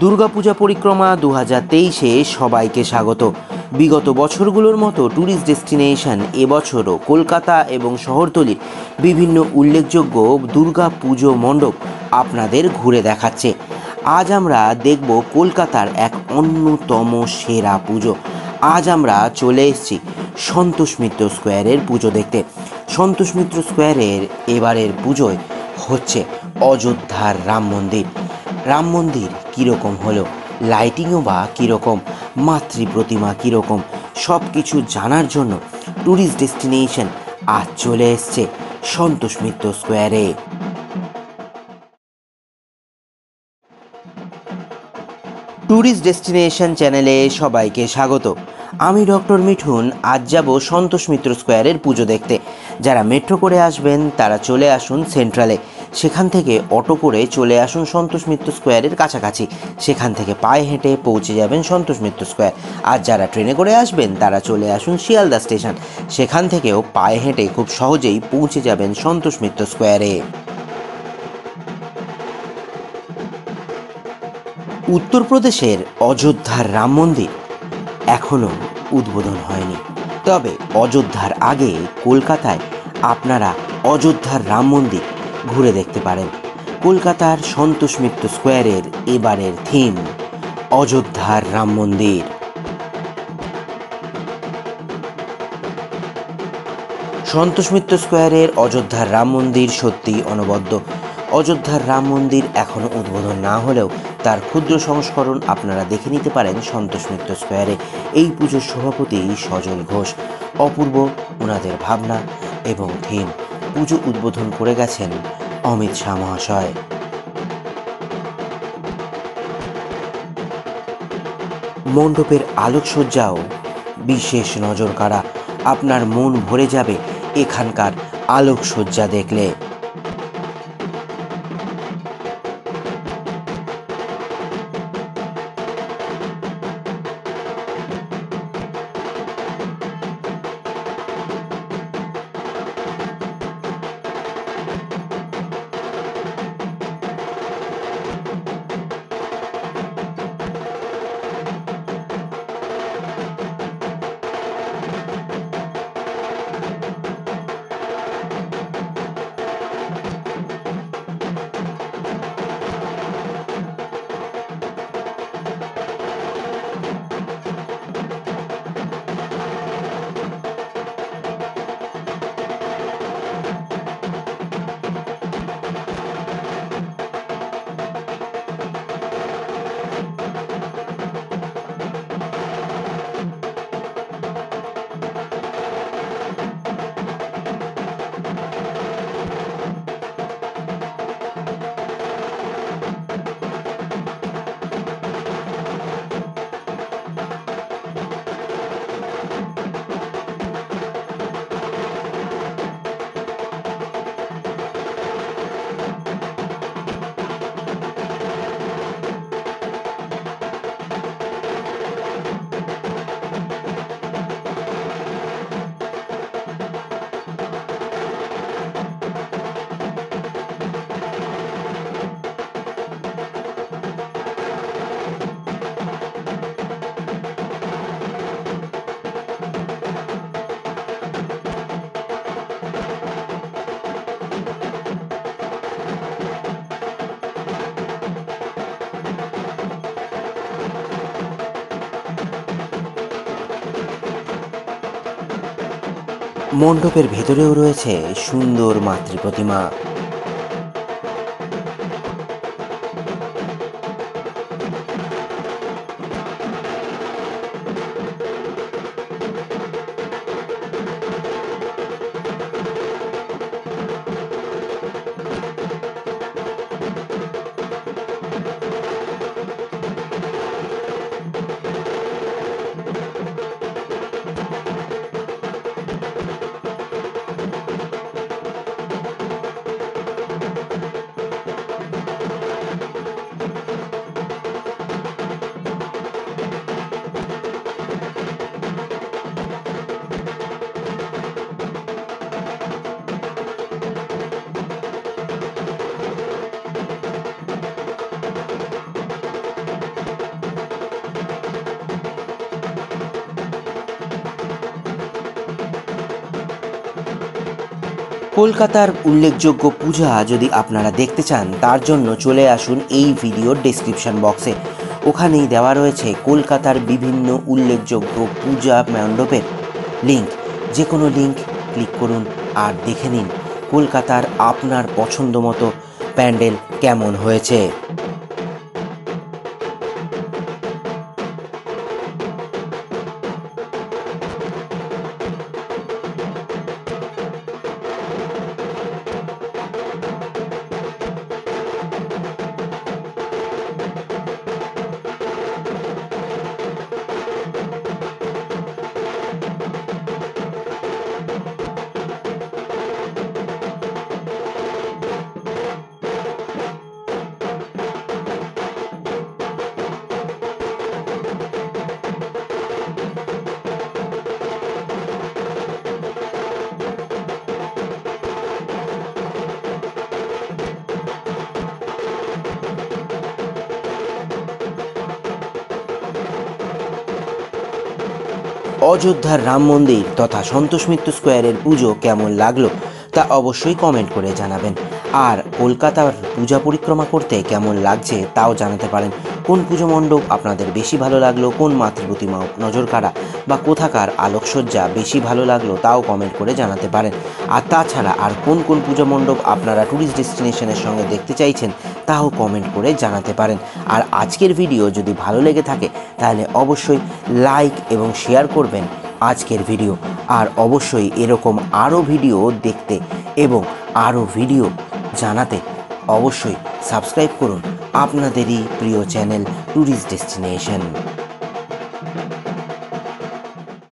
দুর্গাপূজা পরিক্রমা দু হাজার তেইশে সবাইকে স্বাগত। বিগত বছরগুলোর মতো ট্যুরিস্ট ডেস্টিনেশন এবছরও কলকাতা এবং শহরতলির বিভিন্ন উল্লেখযোগ্য দুর্গা পুজো মণ্ডপ আপনাদের ঘুরে দেখাচ্ছে। আজ আমরা দেখব কলকাতার এক অন্যতম সেরা পুজো। আজ আমরা চলে এসেছি সন্তোষ মিত্র স্কোয়ারের পুজো দেখতে। সন্তোষ মিত্র স্কোয়ারের এবারের পুজোয় হচ্ছে অযোধ্যার রাম মন্দির। রাম মন্দির কীরকম হলো? লাইটিংও বা কীরকম? মাতৃ প্রতিমা কীরকম? সব কিছু জানার জন্য ট্যুরিস্ট ডেস্টিনেশন আজ চলে এসছে সন্তোষ মিত্র স্কোয়ারে ট্যুরিস্ট ডেস্টিনেশন চ্যানেলে সবাইকে স্বাগত। আমি ডক্টর মিঠুন, আজ যাব সন্তোষ মিত্র স্কোয়ারের পুজো দেখতে। যারা মেট্রো করে আসবেন, তারা চলে আসুন সেন্ট্রালে সেখান থেকে অটো করে চলে আসুন সন্তোষ মিত্র স্কোয়ারের কাছাকাছি। সেখান থেকে পায়ে হেঁটে পৌঁছে যাবেন সন্তোষ মিত্র স্কোয়ার। আর যারা ট্রেনে করে আসবেন, তারা চলে আসুন শিয়ালদা স্টেশন। সেখান থেকেও পায়ে হেঁটে খুব সহজেই পৌঁছে যাবেন সন্তোষ মিত্র স্কোয়ারে। উত্তরপ্রদেশের অযোধ্যার রাম মন্দির এখনও উদ্বোধন হয়নি। তবে অযোধ্যার আগে কলকাতায় আপনারা অযোধ্যার রাম মন্দির ঘুরে দেখতে পারেন। কলকাতার সন্তোষ মিত্র স্কোয়ারের এবারের থিম, অযোধ্যার রাম মন্দির। সন্তোষ মিত্র স্কোয়ারের অযোধ্যার রাম মন্দির সত্যিই অনবদ্য। অযোধ্যার রাম মন্দির এখনও উদ্বোধন না হলেও তার ক্ষুদ্র সংস্করণ আপনারা দেখে নিতে পারেন সন্তোষ মিত্র স্কোয়ারে। এই পুজোর সভাপতি সজল ঘোষ, অপূর্ব ওনাদের ভাবনা এবং থিম। পুজো উদ্বোধন করে গেছেন অমিত শাহ মহাশয়। মণ্ডপের আলোকসজ্জাও বিশেষ নজর কাড়া আপনার মন ভরে যাবে এখানকার আলোকসজ্জা দেখলে। মণ্ডপের ভেতরেও রয়েছে সুন্দর মাতৃ কলকাতার উল্লেখযোগ্য পূজা যদি আপনারা দেখতে চান, তার জন্য চলে আসুন এই ভিডিওর ডেসক্রিপশন বক্সে ওখানেই দেওয়া রয়েছে কলকাতার বিভিন্ন উল্লেখযোগ্য পূজা মণ্ডপের লিঙ্ক যে কোনো লিঙ্ক ক্লিক করুন আর দেখে নিন কলকাতার আপনার পছন্দ মতো প্যান্ডেল কেমন হয়েছে। অযোধ্যার রাম মন্দির তথা সন্তোষ মিত্র স্কোয়ারের পুজো কেমন লাগল তা অবশ্যই কমেন্ট করে জানাবেন। আর কলকাতার পূজা পরিক্রমা করতে কেমন লাগছে তাও জানাতে পারেন। কোন পুজো মণ্ডপ আপনাদের বেশি ভালো লাগল, কোন মাতৃপ্রতিমা নজর কাড়া বা কোথাকার আলোকসজ্জা বেশি ভালো লাগল তাও কমেন্ট করে জানাতে পারেন। আর তাছাড়া আর কোন কোন পুজো মণ্ডপ আপনারা ট্যুরিস্ট ডেস্টিনেশনের সঙ্গে দেখতে চাইছেন তাও কমেন্ট করে জানাতে পারেন। আর আজকের ভিডিও যদি ভালো লেগে থাকে, তাহলে অবশ্যই লাইক এবং শেয়ার করবেন আজকের ভিডিও আর অবশ্যই এরকম আরও ভিডিও দেখতে এবং আরও ভিডিও জানাতে অবশ্যই সাবস্ক্রাইব করুন আপনাদেরই প্রিয় চ্যানেল ট্যুরিস্ট ডেস্টিনেশন